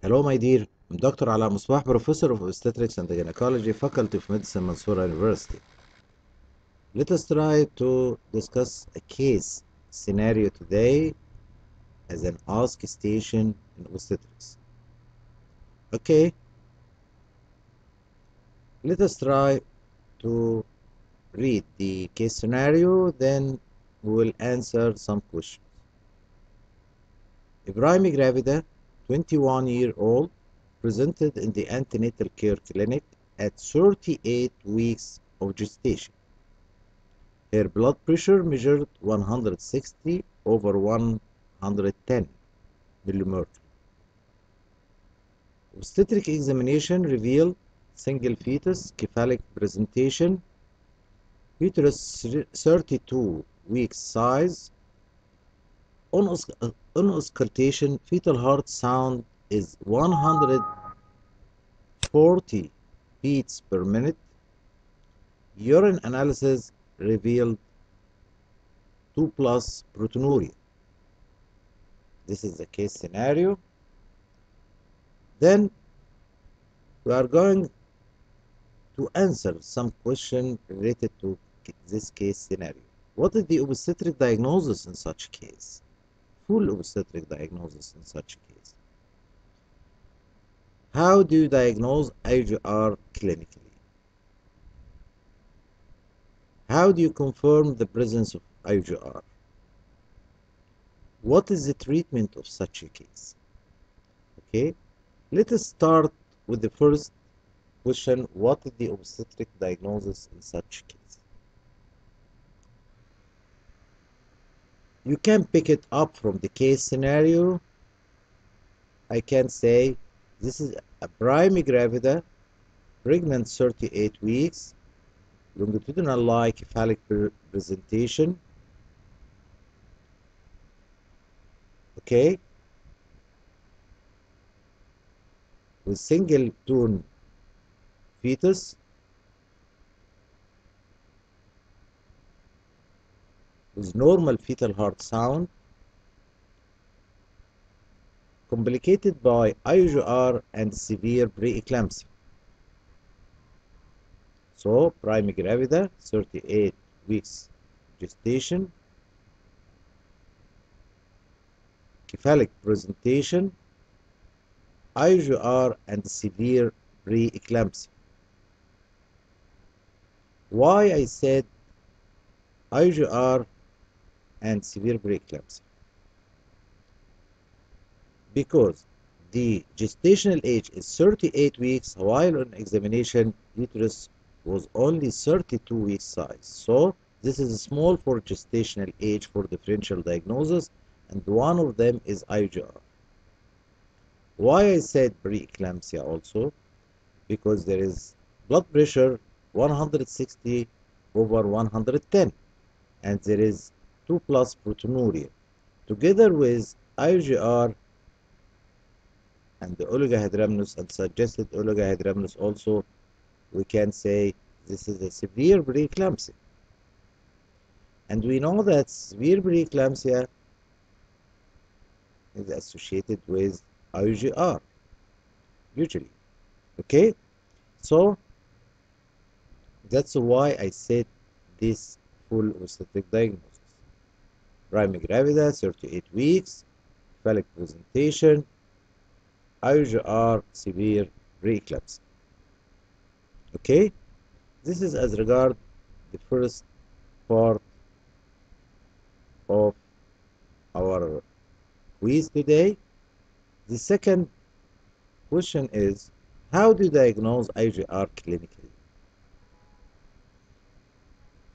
Hello, my dear. I'm Dr. Alaa Mosbah, Professor of Obstetrics and Gynecology, Faculty of Medicine, Mansoura University. Let us try to discuss a case scenario today as an OSCE station in obstetrics. Okay. Let us try to read the case scenario, then we will answer some questions. Primigravida, 21 year old, presented in the antenatal care clinic at 38 weeks of gestation. Her blood pressure measured 160 over 110 millimercury. Obstetric examination revealed single fetus cephalic presentation, uterus 32 weeks size. On, uh, auscultation, fetal heart sound is 140 beats per minute. Urine analysis revealed 2 plus proteinuria. This is the case scenario. Then we are going to answer some question related to this case scenario. What is the obstetric diagnosis in such case? Full obstetric diagnosis in such case. How do you diagnose IUGR clinically? How do you confirm the presence of IUGR? What is the treatment of such a case? Okay, let us start with the first question What is the obstetric diagnosis in such case? You can pick it up from the case scenario. I can say this is a primary gravida, pregnant 38 weeks, longitudinal lie cephalic presentation. Okay. With single tone fetus. With normal fetal heart sound. Complicated by IUGR and severe preeclampsia. So, primary gravida, 38 weeks gestation, cephalic presentation, IUGR and severe preeclampsia. Why I said IUGR and severe preeclampsia? Because the gestational age is 38 weeks, while on examination uterus was only 32 weeks size. So this is small for gestational age for differential diagnosis, and one of them is IUGR. Why I said preeclampsia also? Because there is blood pressure 160 over 110, and there is 2 plus proteinuria. Together with IUGR and the oligohydramnios and suggested oligohydramnios also, we can say this is a severe preeclampsia. And we know that severe preeclampsia is associated with IUGR, usually. Okay? So, that's why I said this full obstetric diagnosis. Primary gravida, 38 weeks, cephalic presentation, IUGR, severe preeclampsia. Okay? This is as regard the first part of our quiz today. The second question is how do you diagnose IUGR clinically?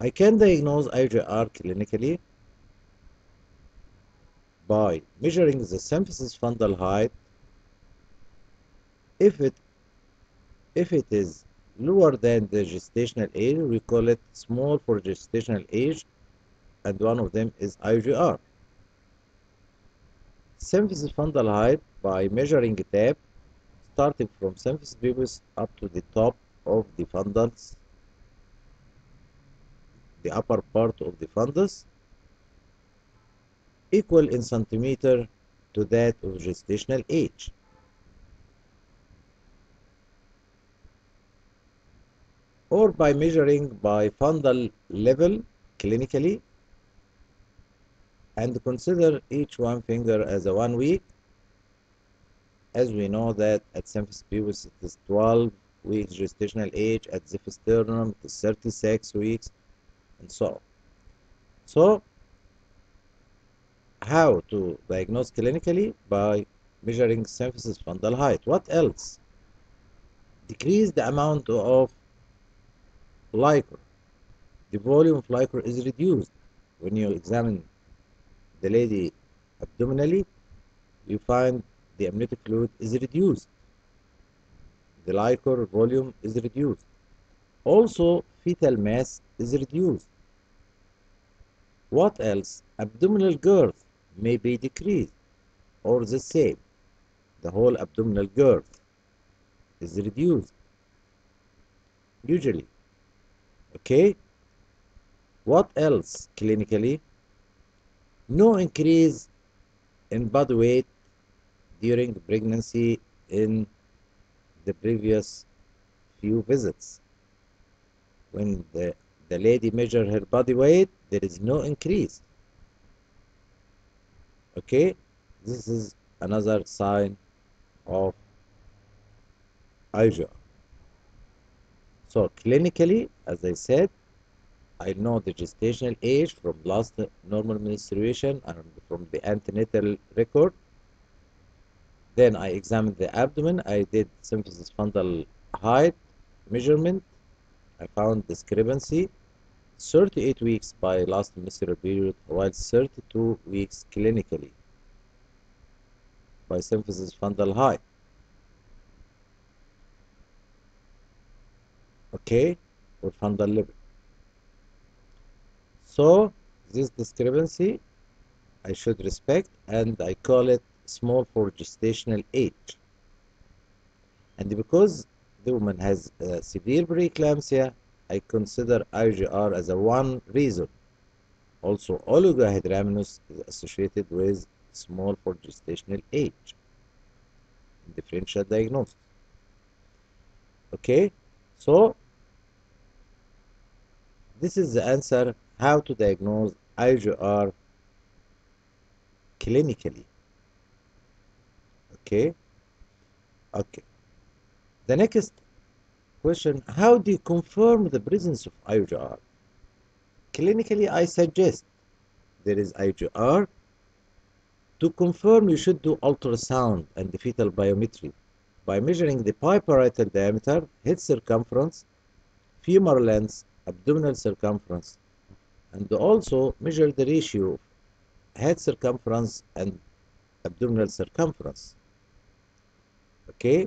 I can diagnose IUGR clinically by measuring the symphysis fundal height. If it if it is lower than the gestational age, we call it small for gestational age, and one of them is IUGR. Symphysis fundal height by measuring tab starting from symphysis pubis up to the top of the fundus, the upper part of the fundus, equal in centimeter to that of gestational age. Or by measuring by fundal level clinically and consider each one finger as a one week as we know that at symphysis pubis it is 12 weeks gestational age, at xiphisternum it is 36 weeks, and so on. So, how to diagnose clinically by measuring symphysis fundal height. What else? Decrease the amount of liquor the volume of liquor is reduced. When you examine the lady abdominally you find the amniotic fluid is reduced. The liquor volume is reduced. Also fetal mass is reduced. What else? Abdominal girth may be decreased or the same. The whole abdominal girth is reduced usually. Okay? What else clinically? No increase in body weight during pregnancy in the previous few visits. When the, the lady measure her body weight there is no increase okay? This is another sign of IUGR so clinically as I said I know the gestational age from last normal menstruation and from the antenatal record. Then I examined the abdomen. I did symphysis fundal height measurement. I found discrepancy 38 weeks by last menstrual period while 32 weeks clinically by symphysis fundal height okay or fundal level so this discrepancy I should respect and I call it small for gestational age. And because the woman has uh, severe preeclampsia I consider IUGR as a one reason. Also oligohydramnios is associated with small for gestational age. Differential diagnosis. Okay so this is the answer how to diagnose IUGR clinically. Okay? Okay. The next question how do you confirm the presence of IUGR clinically I suggest there is IUGR to confirm you should do ultrasound and fetal biometry. By measuring the biparietal diameter head circumference femur length abdominal circumference and also measure the ratio of head circumference and abdominal circumference. Okay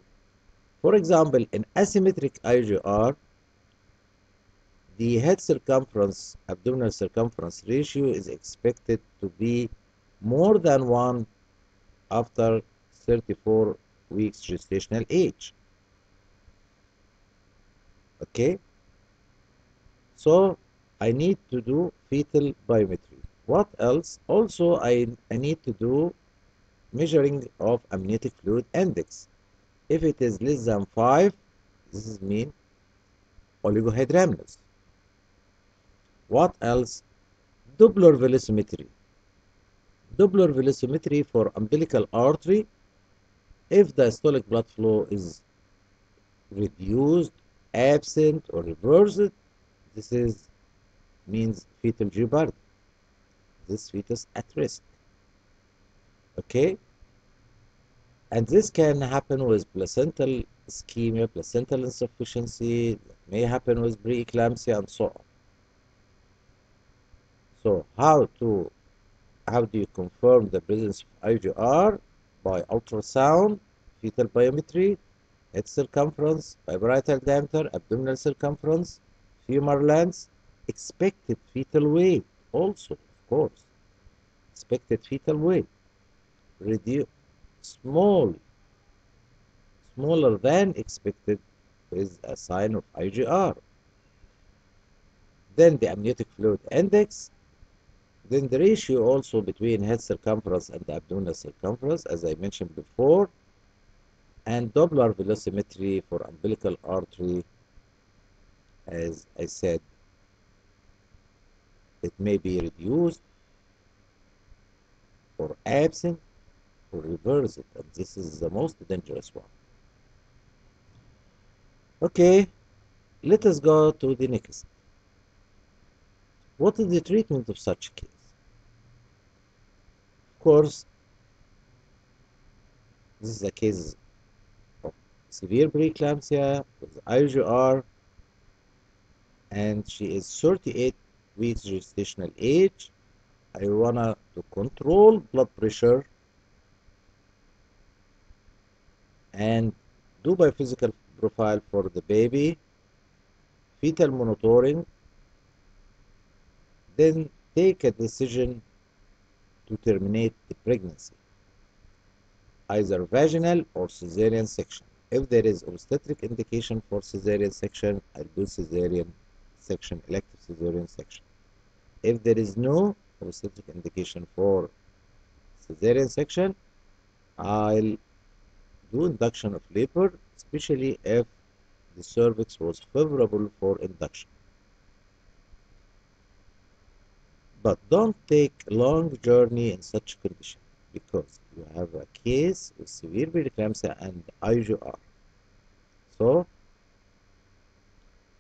for example in asymmetric IUGR the head circumference abdominal circumference ratio is expected to be more than 1 after 34 weeks gestational age. Okay? So I need to do fetal biometry. What else? Also I, I need to do measuring of amniotic fluid index if it is less than 5 this is mean oligohydramnios. What else? Doppler velocimetry. Doppler velocimetry for umbilical artery if the diastolic blood flow is reduced absent or reversed this is means fetal jeopardy. This fetus at risk. Okay and this can happen with placental ischemia placental insufficiency may happen with preeclampsia and so on. So how to how do you confirm the presence of IUGR by ultrasound fetal biometry head circumference biparietal diameter abdominal circumference femur length expected fetal weight also of course. Expected fetal weight. Reduce small smaller than expected is a sign of IUGR then the amniotic fluid index then the ratio also between head circumference and abdominal circumference as I mentioned before and Doppler velocimetry for umbilical artery. As I said it may be reduced or absent reverse it and this is the most dangerous one. Okay let us go to the next. What is the treatment of such case? Of course this is a case of severe preeclampsia with IUGR and she is 38 weeks gestational age. I wanna to control blood pressure and do biophysical profile for the baby fetal monitoring then take a decision to terminate the pregnancy either vaginal or cesarean section. If there is obstetric indication for cesarean section I'll do cesarean section elective cesarean section. If there is no obstetric indication for cesarean section I'll do induction of labor especially if the cervix was favorable for induction. But don't take a long journey in such condition because you have a case with severe preeclampsia and IUGR so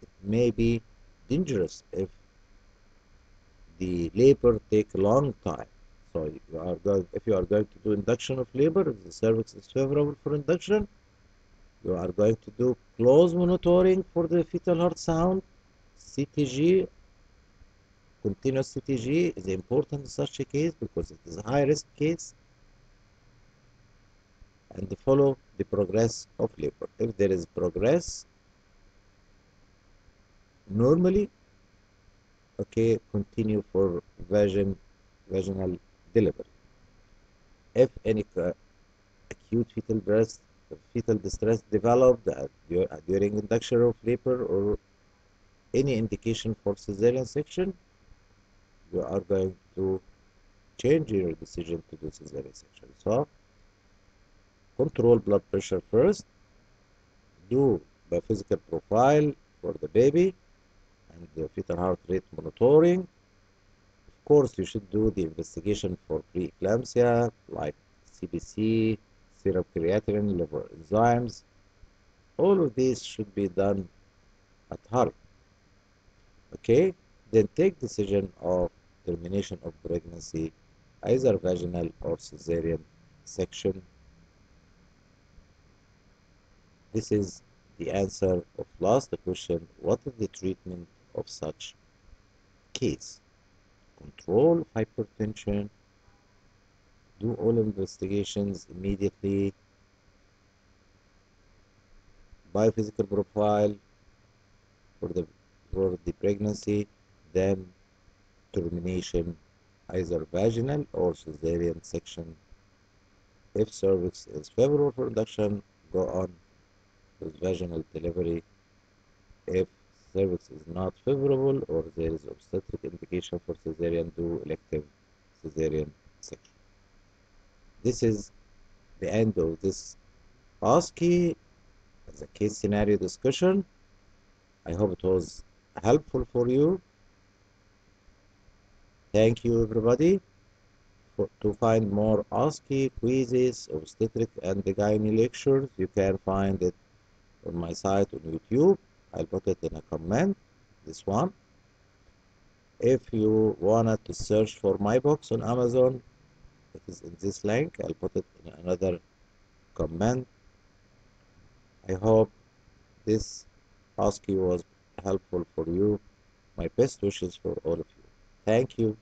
it may be dangerous if the labor take long time so you are if you are going to do induction of labor if the cervix is favorable for induction you are going to do close monitoring for the fetal heart sound CTG continuous CTG is important in such a case because it is a high risk case and follow the progress of labor. If there is progress, normally, okay, continue for vaginal vaginal delivery. If any acute fetal breast fetal distress developed uh, during induction of labor or any indication for cesarean section, you are going to change your decision to do cesarean section. So, control blood pressure first, do the physical profile for the baby and the fetal heart rate monitoring. Course, you should do the investigation for preeclampsia like CBC, serum creatinine, liver enzymes. All of these should be done at heart. Okay, then take decision of termination of pregnancy, either vaginal or cesarean section. This is the answer of last question. What is the treatment of such case? Control hypertension, do all investigations immediately, biophysical profile for the for the pregnancy, then termination either vaginal or cesarean section. If cervix is favorable for induction, go on with vaginal delivery. If cervix is not favorable or there is obstetric indication for cesarean, do elective cesarean section. This is the end of this OSCE as a case scenario discussion. I hope it was helpful for you. Thank you everybody. For, to find more OSCE quizzes, obstetric and gynae lectures, you can find it on my site on YouTube. I'll put it in a comment, this one. If you wanted to search for my books on Amazon, it is in this link. I'll put it in another comment. I hope this OSCE was helpful for you. My best wishes for all of you. Thank you.